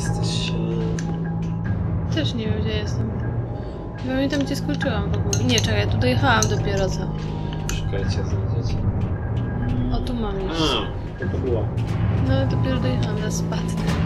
jesteś... Też nie wiem, gdzie jestem. Nie pamiętam, gdzie skończyłam w ogóle. Nie, czekaj, tu dojechałam dopiero co. Szukajcie, znajdziecie. O, tu mam już. A, to to było. No, dopiero dojechałam na spadnę.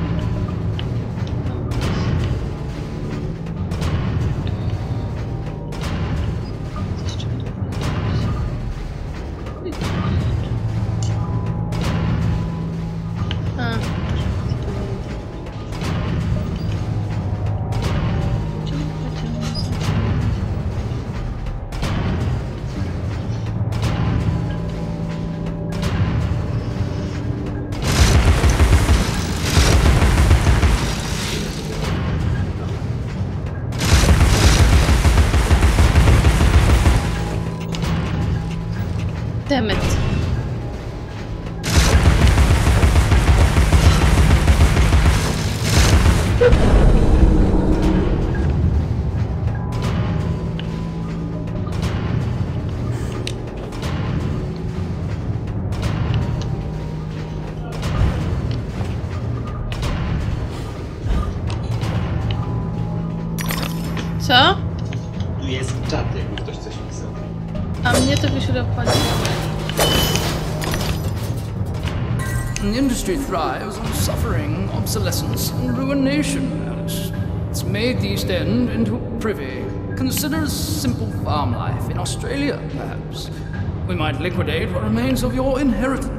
Might liquidate what remains of your inheritance.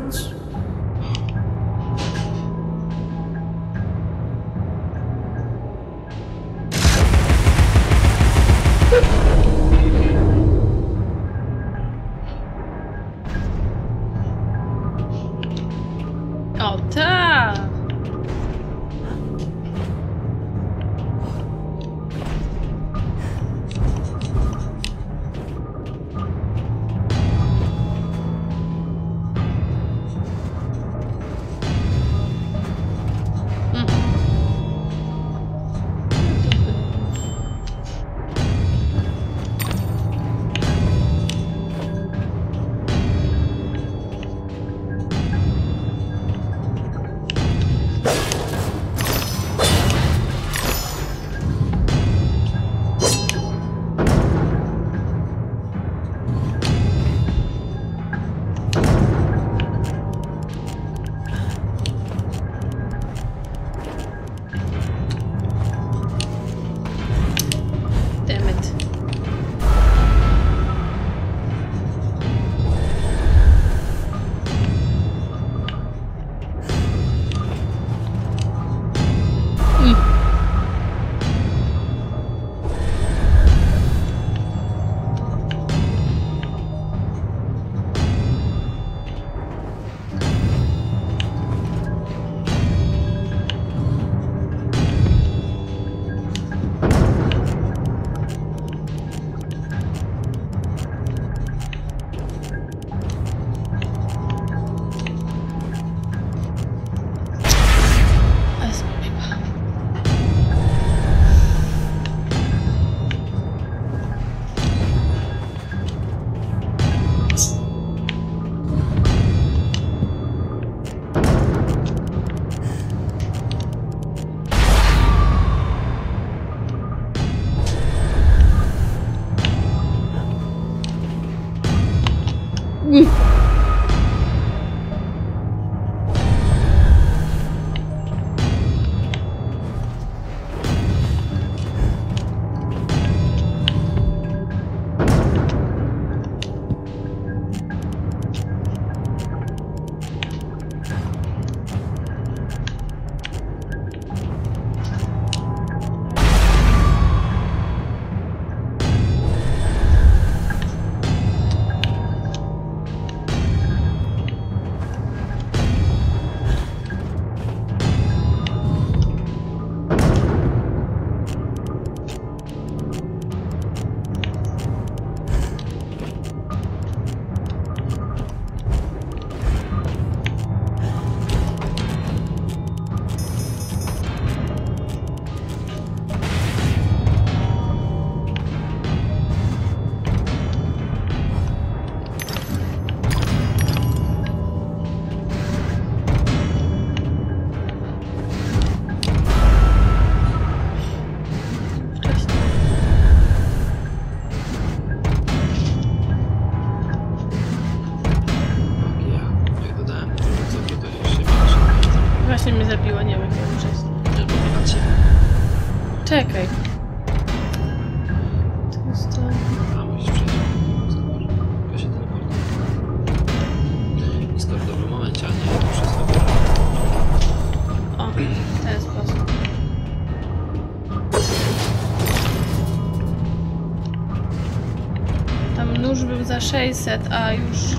600, a już... Yy,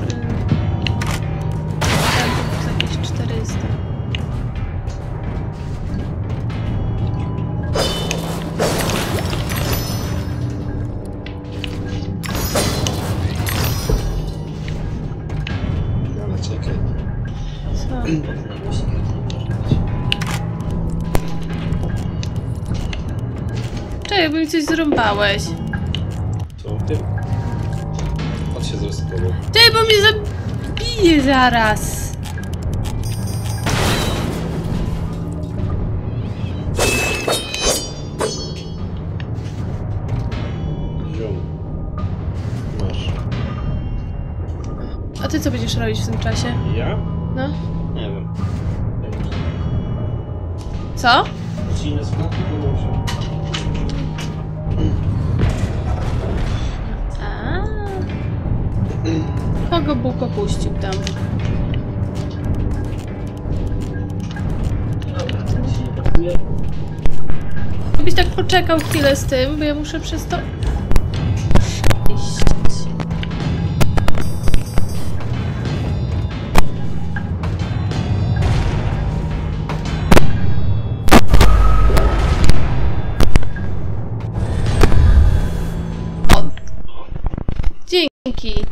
za jakieś 400. Ale czekaj. Co? Czekaj, bo mi coś zrąbałeś. Czekaj, bo mnie zabije zaraz. A ty co będziesz robić w tym czasie? Ja? No? Nie wiem. Co? Ci nie smakuje, bo muszę. A. Kogo Bóg opuścił tam? Gdybyś tak poczekał chwilę z tym, bo ja muszę przez to... Dzięki.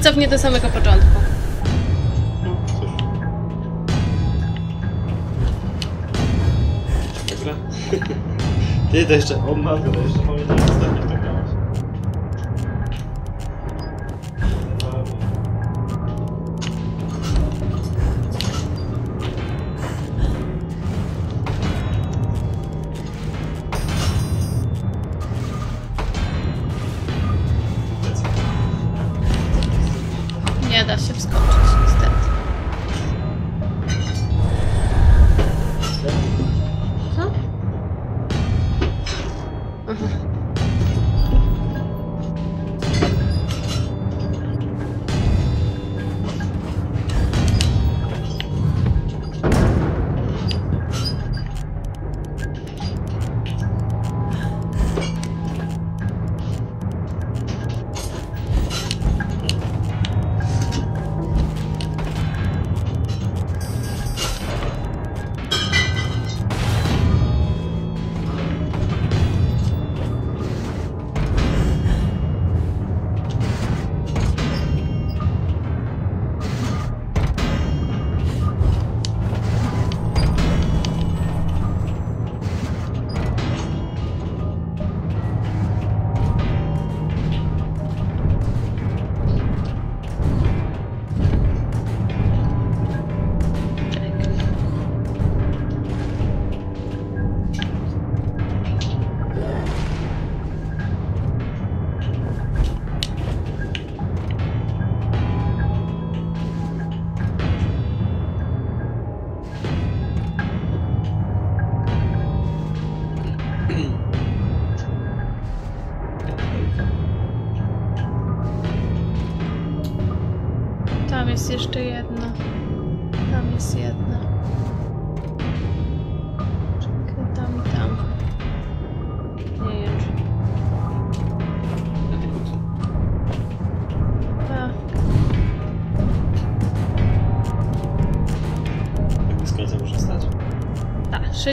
ojcownie do samego początku. Dobra. Ty to jeszcze, on ma to jeszcze.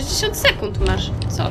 60 sekund masz. Co?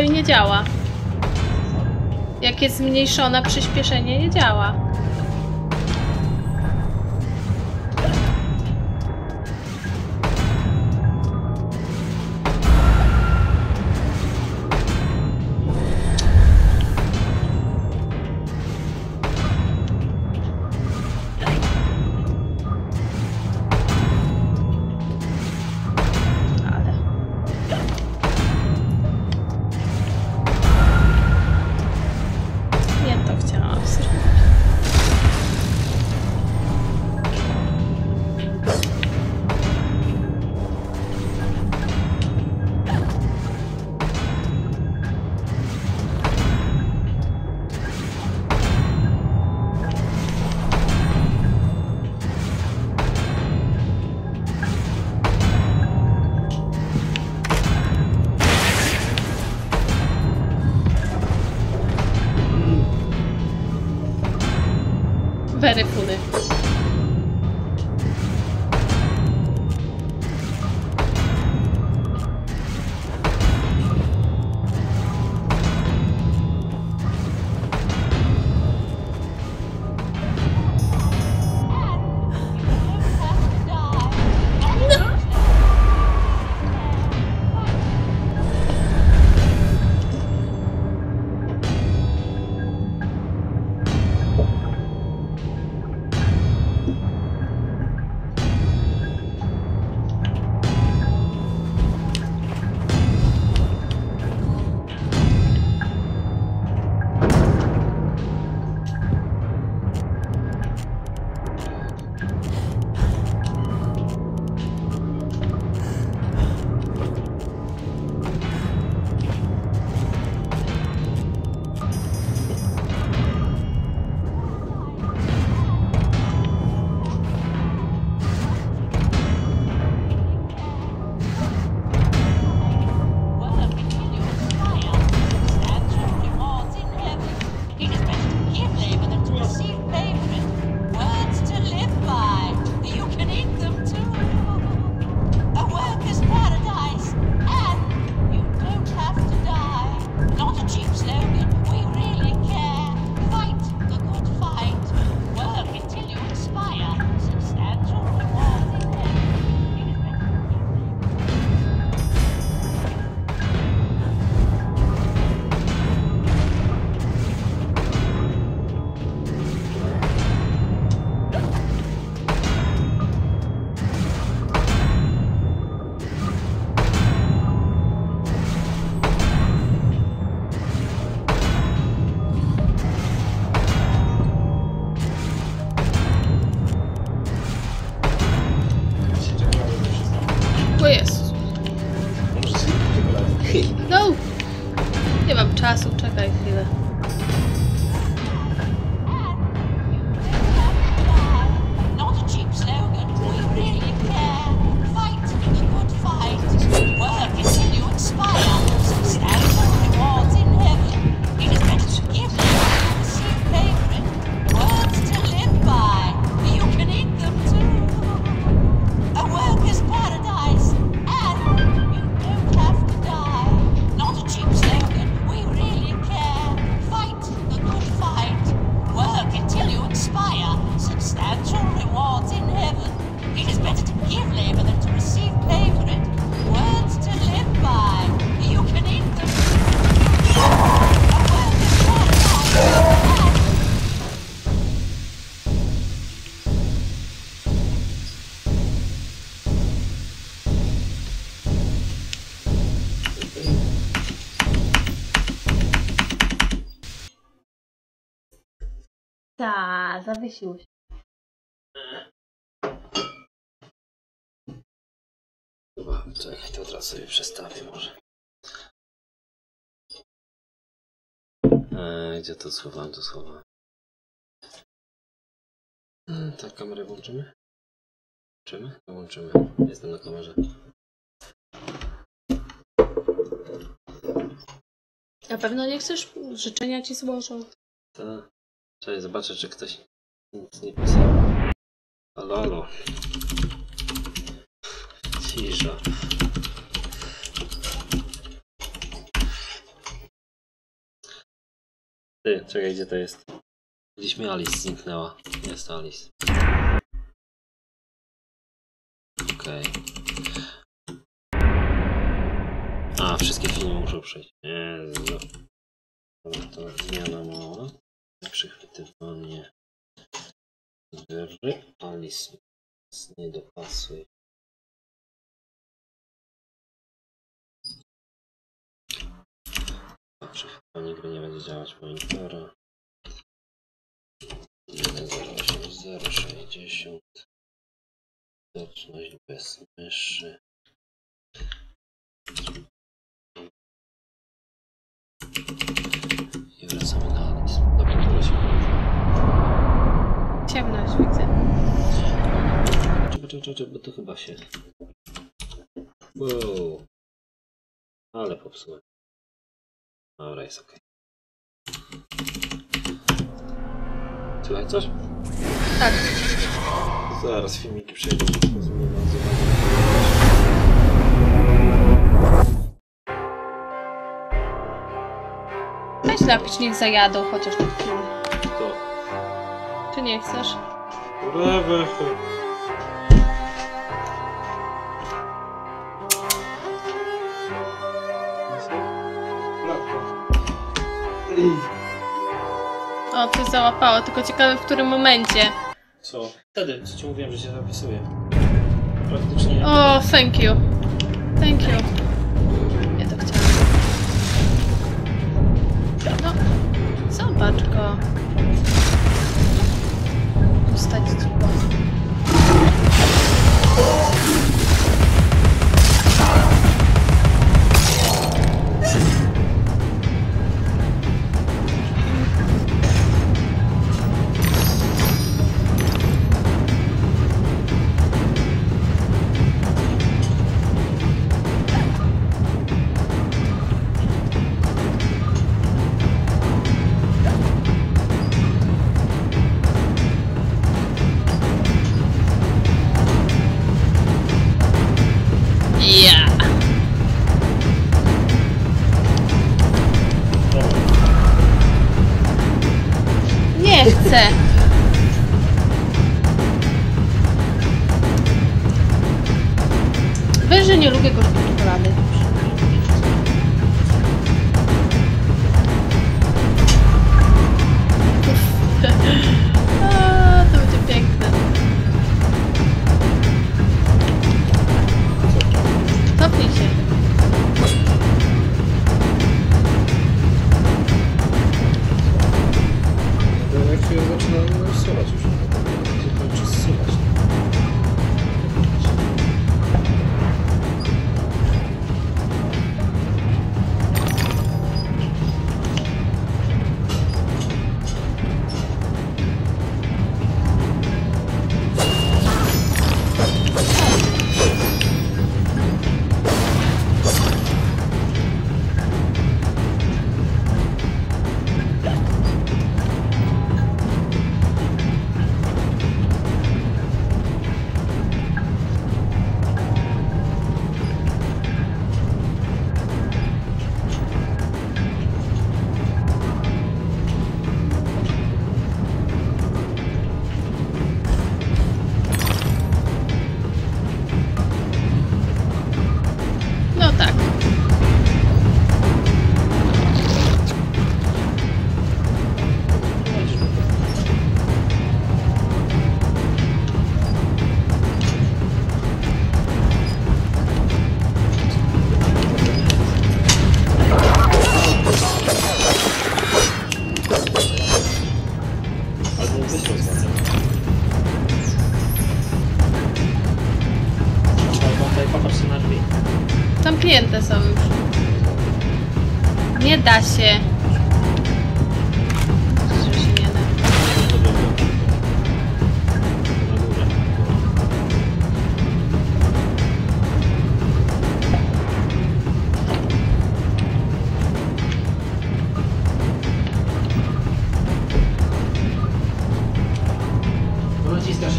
i nie działa. Jak jest zmniejszone, przyspieszenie nie działa. Ta, zawiesiło się. Czekaj, to teraz sobie przestawię może. Eee, gdzie to schowałem, to schowałem. Mm, Tak, kamerę włączymy? Włączymy? No, Włączymy. Jestem na kamerze. Na pewno nie chcesz? Życzenia ci złożą. To... Czekaj, zobaczę, czy ktoś nic nie pisał. Halo, halo. Cisza. Ty, czekaj, gdzie to jest? Gdzieś mi Alice zniknęła. Jest Alice. Okej. A, wszystkie filmy muszą przejść. Jezu. Dobra, to zmiana mała. Przechwytywanie. Gry. Alice. Nie dopasuj. Przechwytywanie gry nie będzie działać monitora. 1080. Widoczność bez myszy. Czekaj, bo to chyba się... Wow. Ale popsułem. Dobra, jest ok. Słychać coś? Tak. Zaraz filmiki przejdą. Weź napisz, niech zajadą chociaż na chwilę. To. Czy nie chcesz? Whatever. O, coś załapało, tylko ciekawe w którym momencie. Co? Wtedy, co ci mówiłem, że się zapisuje. Praktycznie. O, thank you. Thank you. Ja to chciałam. No, zobacz go. Ustać cuba.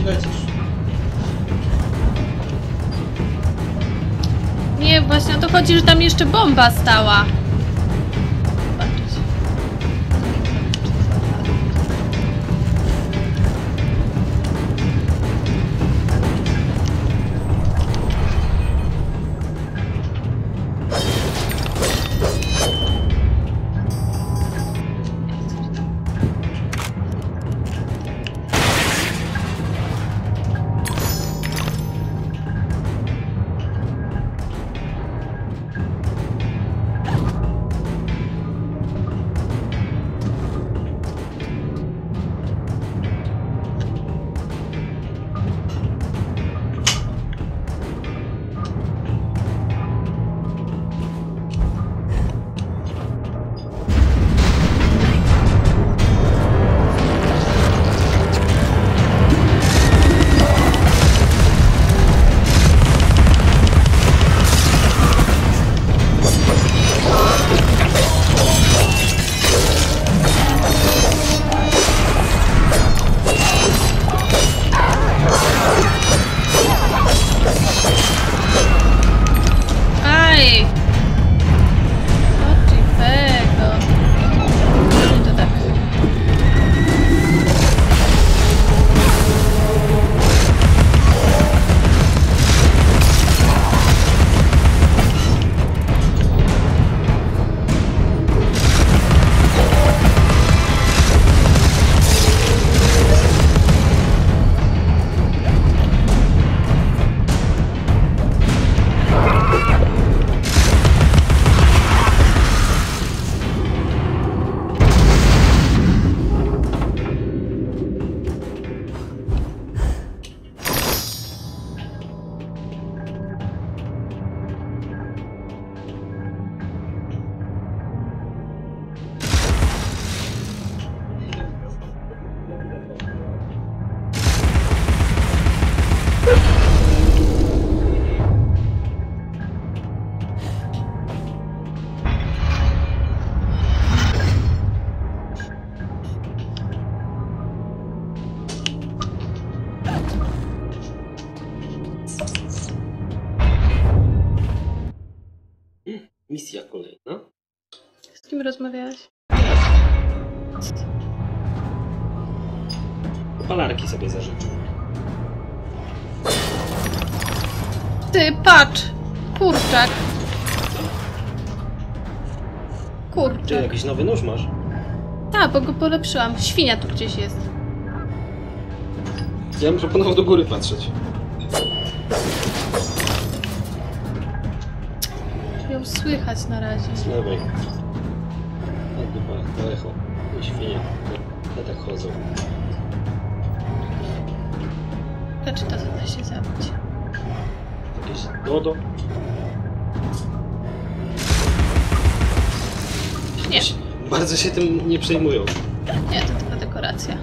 Lecisz. Nie, właśnie o to chodzi, że tam jeszcze bomba stała. Nowy nóż masz? Tak, bo go polepszyłam. Świnia tu gdzieś jest. Ja bym proponował do góry patrzeć. Ją słychać na razie. Z lewej. A dupa, to echo. I świnie. Ja tak chodzą. Czy to da się zabić? Jakieś dodo. Nie. Bardzo się tym nie przejmują. Nie, to tylko dekoracja.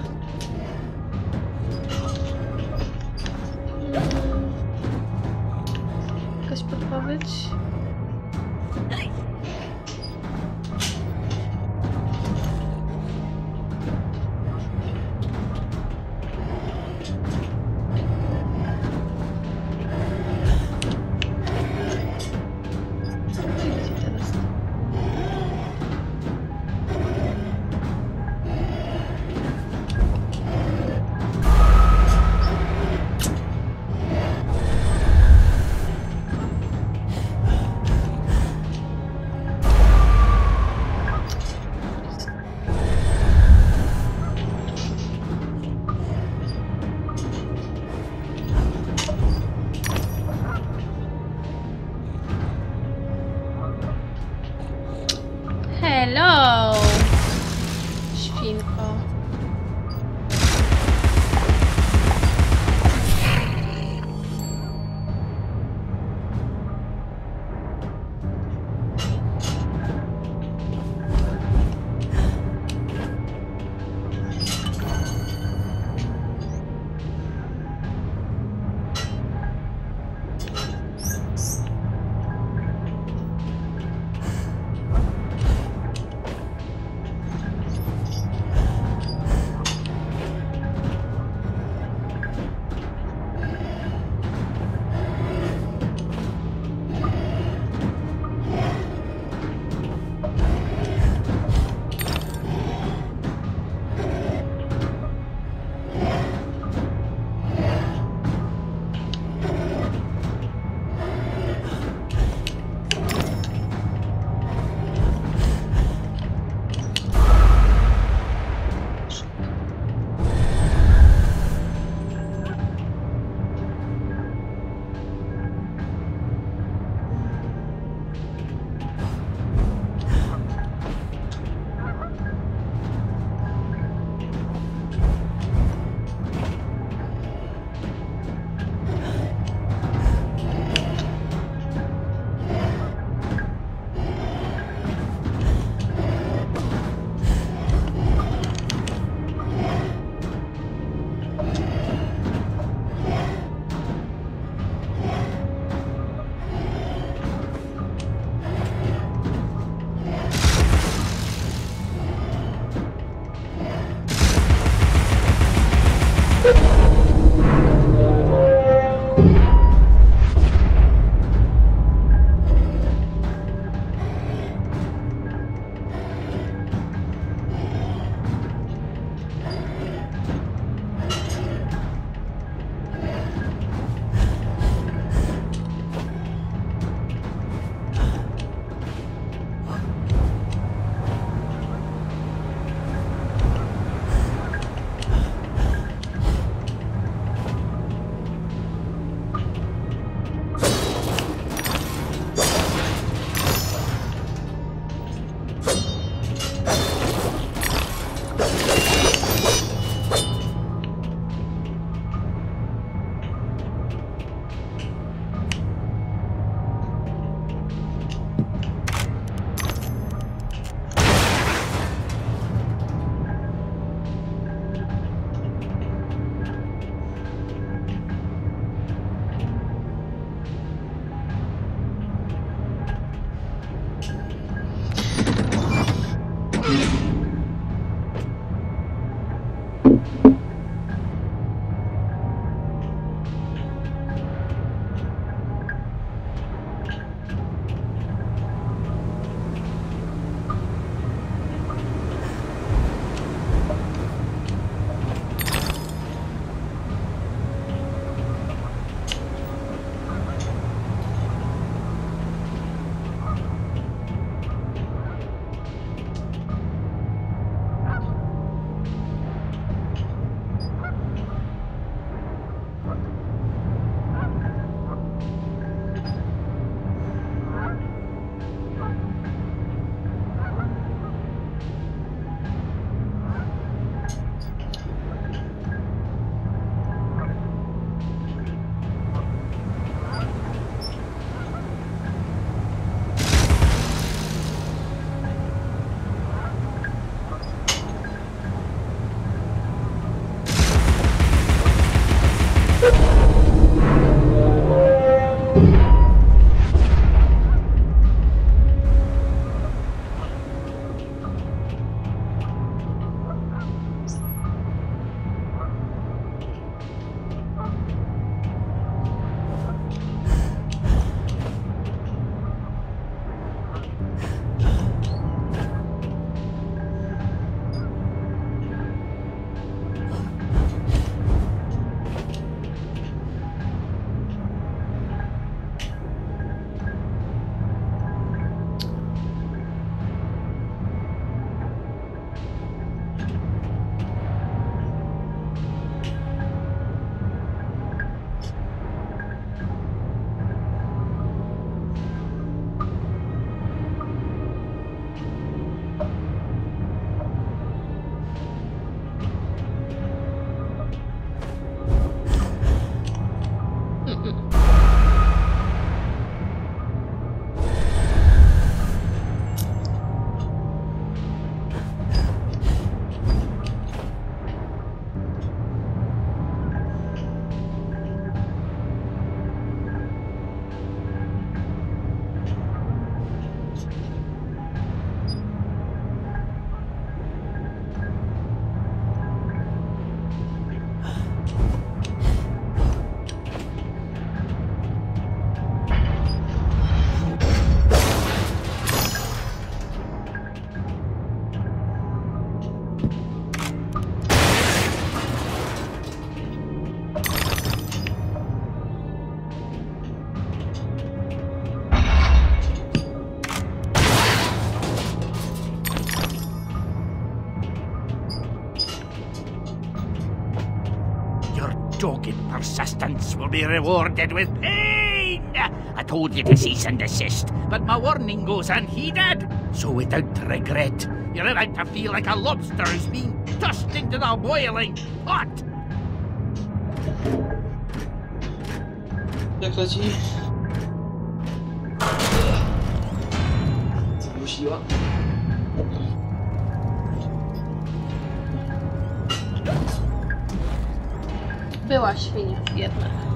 Be rewarded with pain. I told you to cease and desist, but my warning goes unheeded. So without regret, you're about to feel like a lobster who's being tossed into the boiling pot. Jak leci? Zmusiła. Była świnia jednak.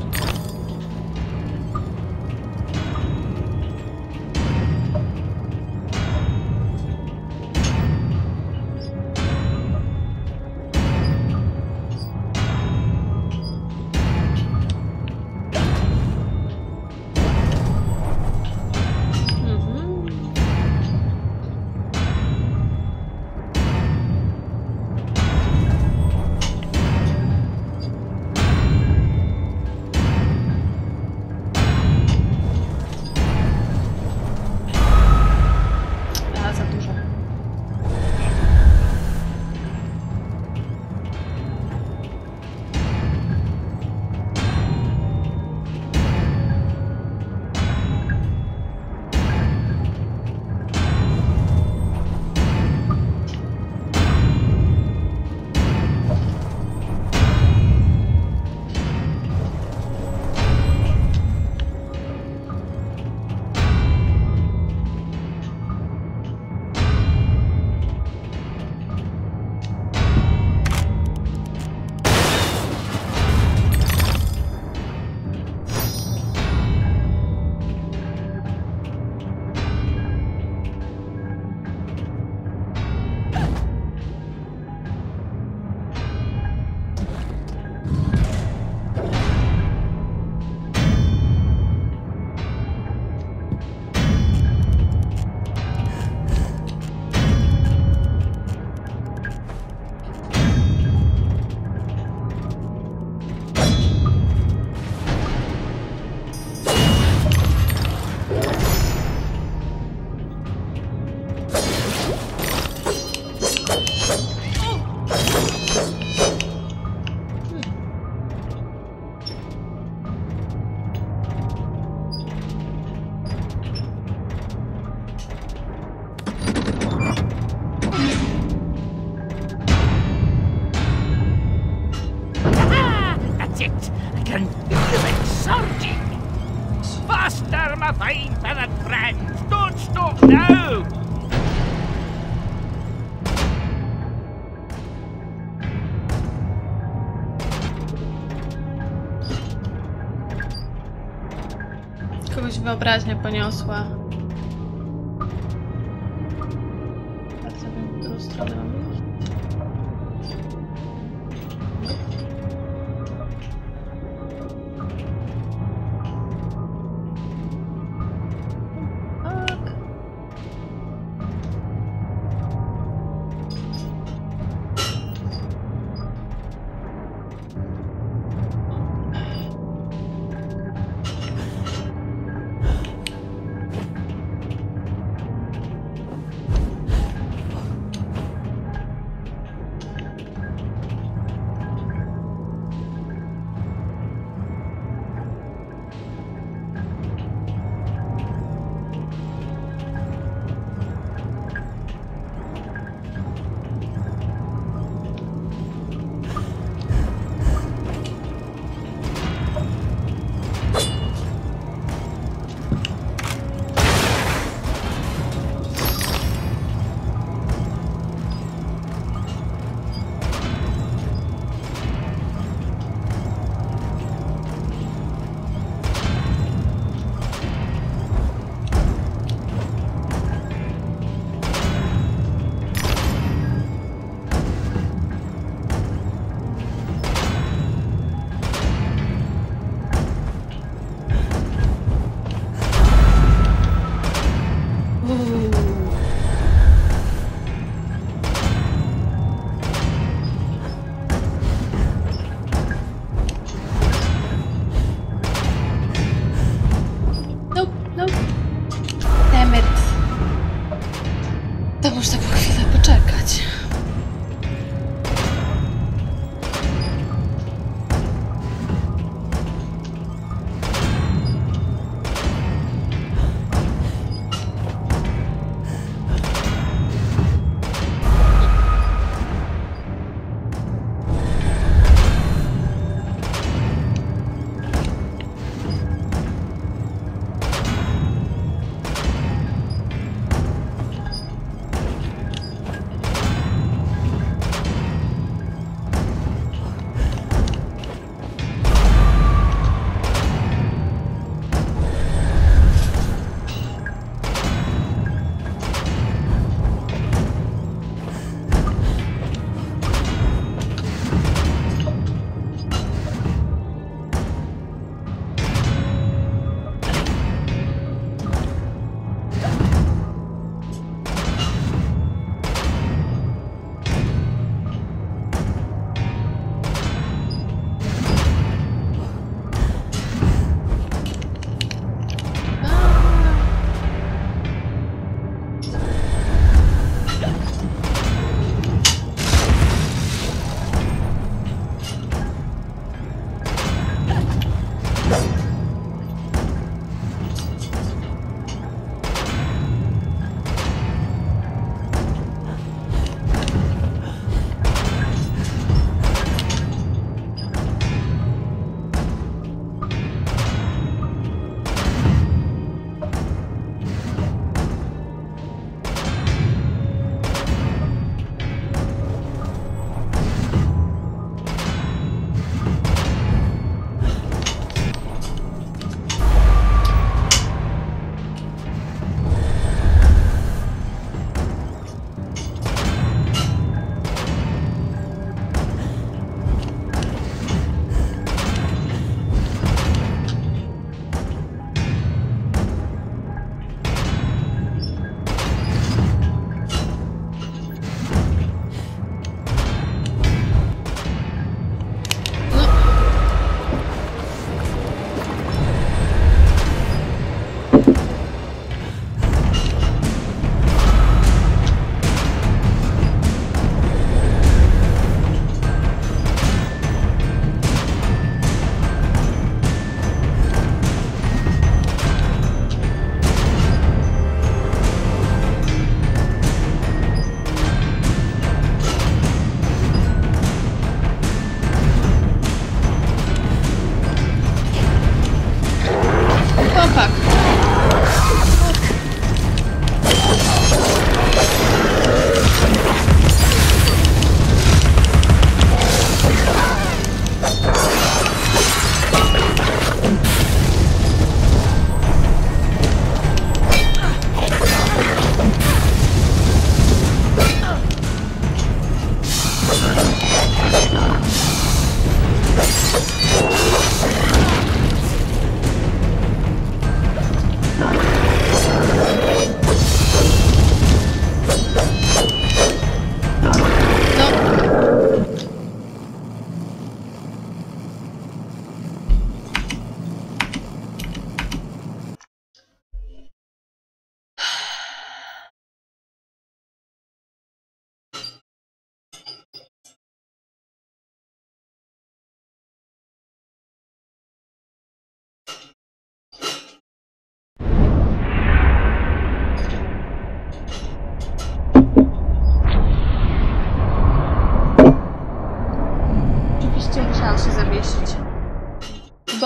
Poniosła.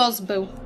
Boss był.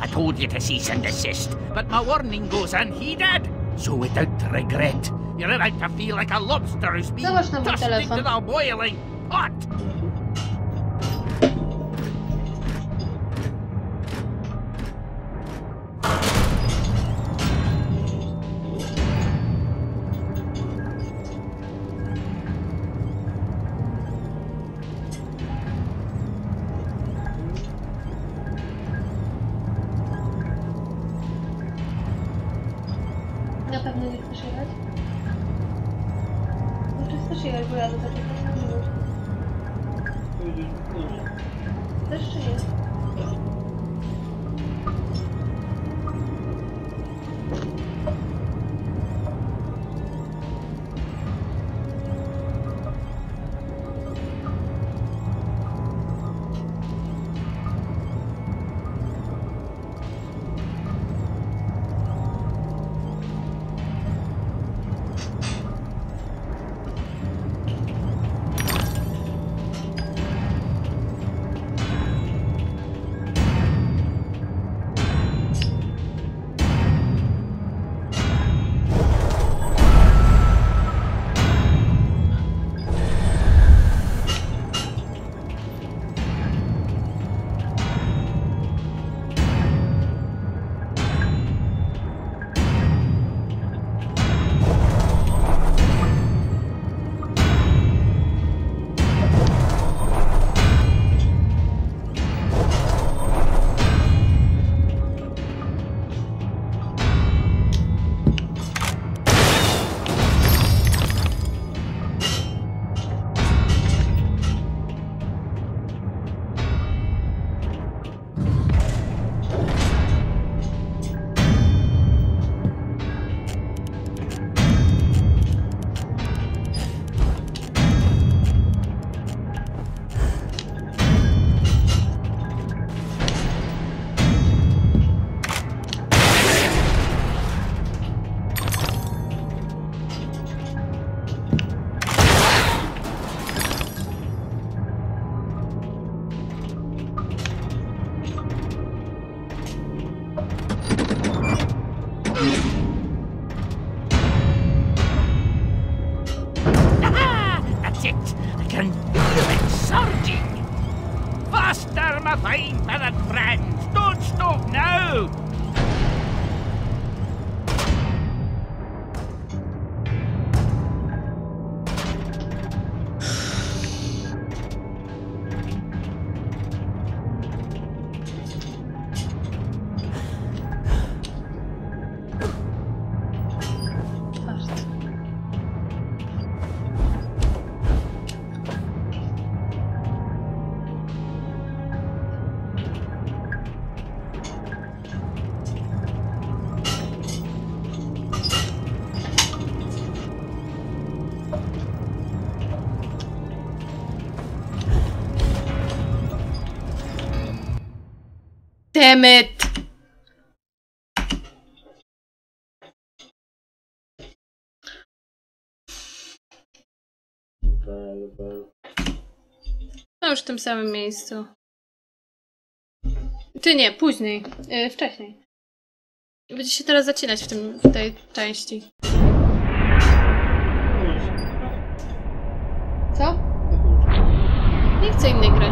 I told you to cease and desist, but my warning goes unheeded. So without regret, you're about to feel like a lobster who's been Zobacz na mój tossed into the boiling Damn it! No już w tym samym miejscu. Czy nie, później. Yy, wcześniej. Będzie się teraz zacinać w, tym, w tej części. Co? Nie chcę innej gry.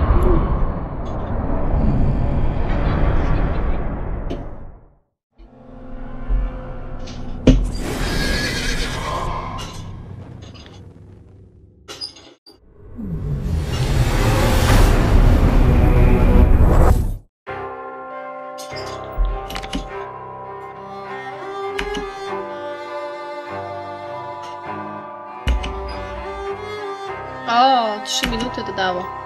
Kagawa.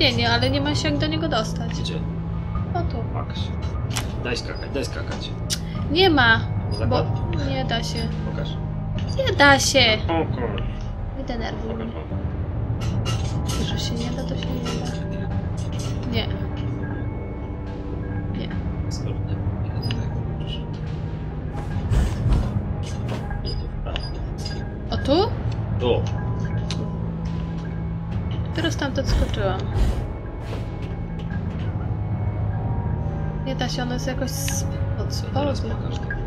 Wspomnienie, ale nie ma się jak do niego dostać. Gdzie? O tu. Pokaż. Daj skakać, daj skakać. Nie ma, bo nie da się. Pokaż. Nie da się. Pokaż. Nie denerwuj Pokaż. Że się nie da, to się nie da. Jest jakoś z... od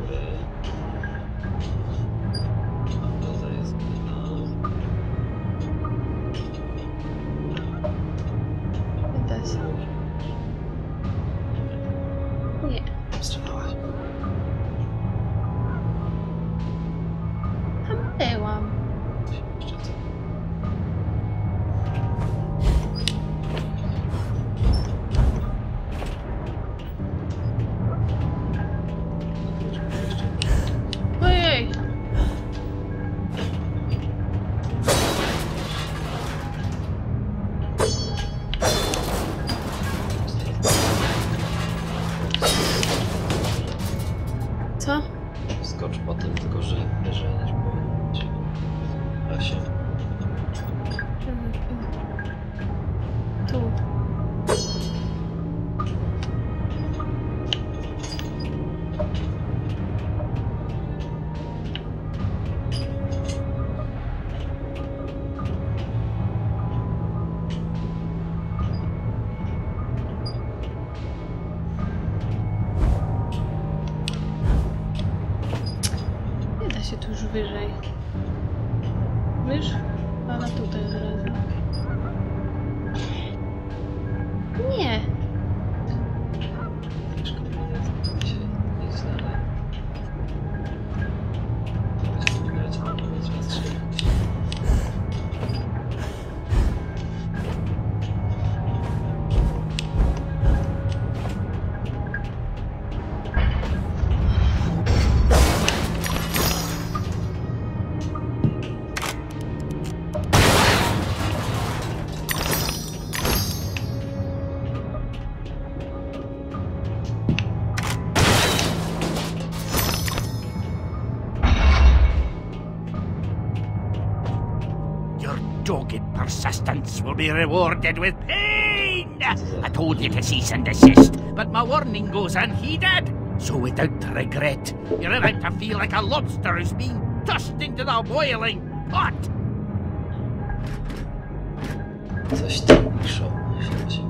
się tu już wyżej. Wiesz? Ona tutaj zaraz. Nie. Rewarded with pain. I told you to cease and desist, but my warning goes unheeded. So without regret, you're about to feel like a lobster who's being tossed into the boiling pot. Coś tam piszą. Świeci.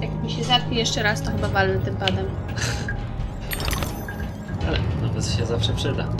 Jak mi się zatnie jeszcze raz, to chyba walnę tym padem. Ale nawet się zawsze przyda.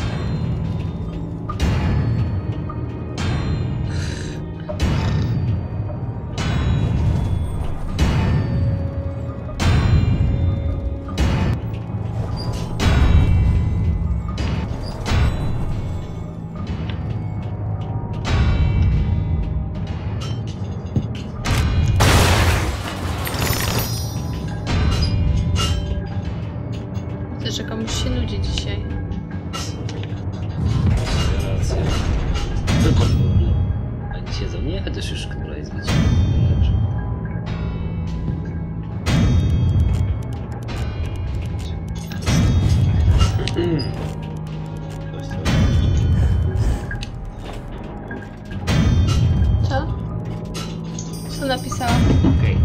Co napisała? Okej.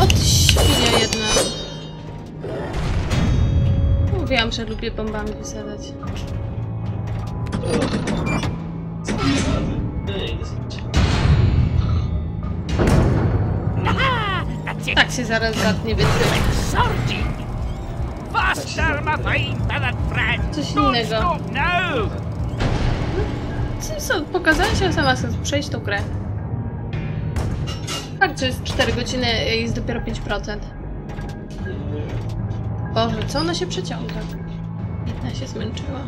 O ty świnia jedna. Mówiłam, że lubię bombami wysadzać. Tak się zaraz zatnie, więc. Coś innego. Pokazałem się sama chcę przejść tą grę. Fakt, że jest 4 godziny i jest dopiero 5%. Boże, co ona się przeciąga? Jedna się zmęczyła.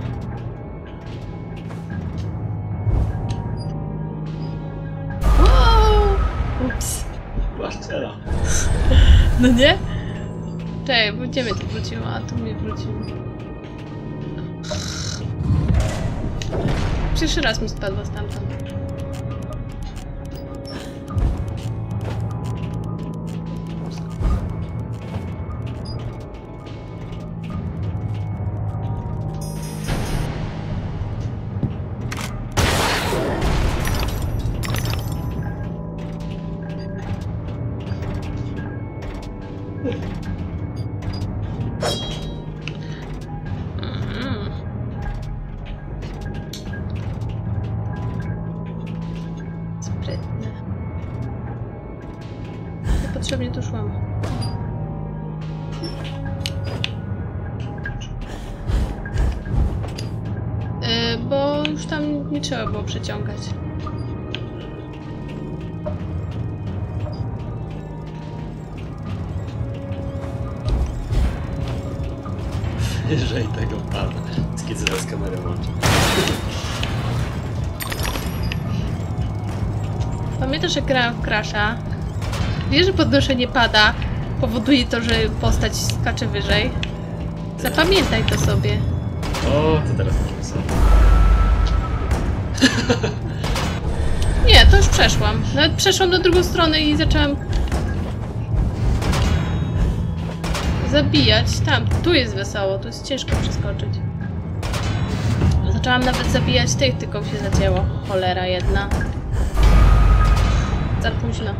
Wow! Ups. No nie? Czekaj, bo ciebie tu wróciło, a tu mnie wróciło. Pierwszy raz mi spadła stamtąd. krasza. Wiesz, że podnoszenie pada powoduje to, że postać skacze wyżej. Zapamiętaj to sobie. O, to teraz są. Nie, to już przeszłam. Nawet przeszłam na drugą stronę i zaczęłam... Zabijać. Tam, tu jest wesoło, tu jest ciężko przeskoczyć. Zaczęłam nawet zabijać tych, tylko się zacięło. Cholera jedna. تركوش لا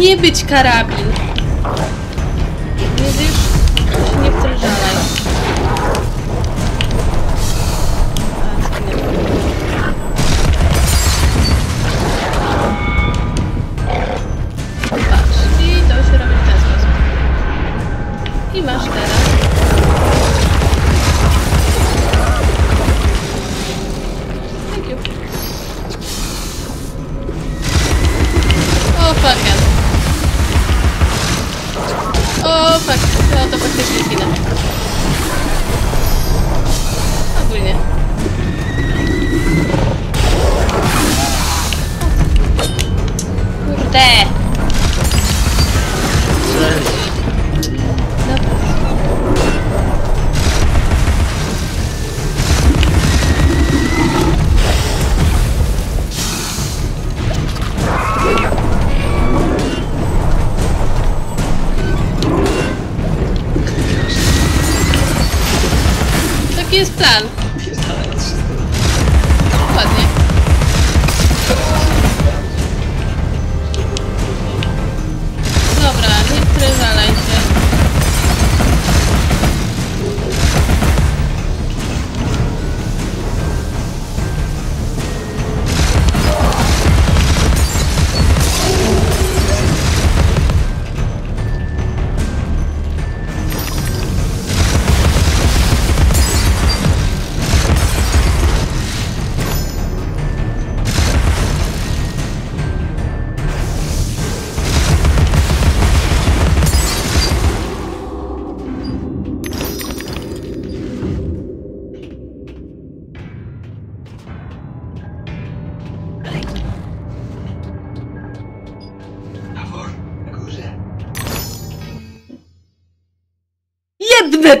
nie być karabin.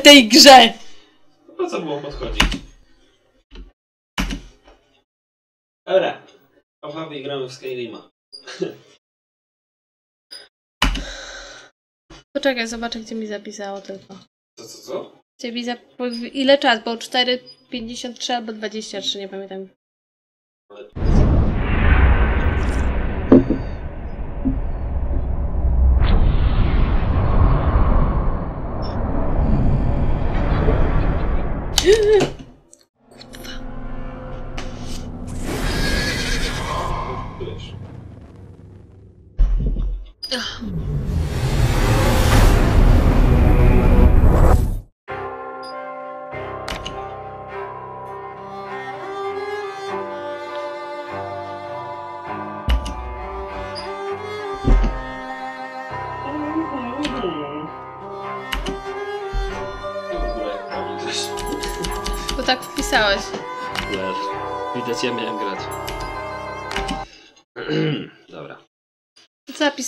Tej grze! Po co było podchodzić? Dobra. I gramy w Skyrima. Poczekaj, zobaczę, gdzie mi zapisało tylko. Co, co, co? Gdzie mi zap... Ile czas? Bo 4,53 albo 23, nie pamiętam. Wiesz. W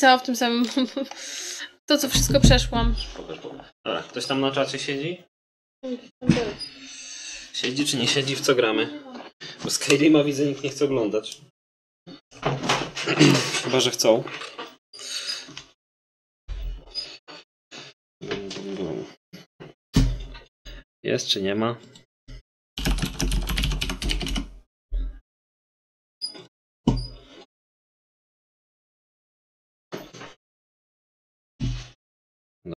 Co zapisało w tym samym... To, co wszystko przeszłam. pokaż, ktoś tam na czacie siedzi? Siedzi czy nie siedzi, w co gramy? Bo Skyrima widzę, nikt nie chce oglądać. Chyba, że chcą. Jest czy nie ma?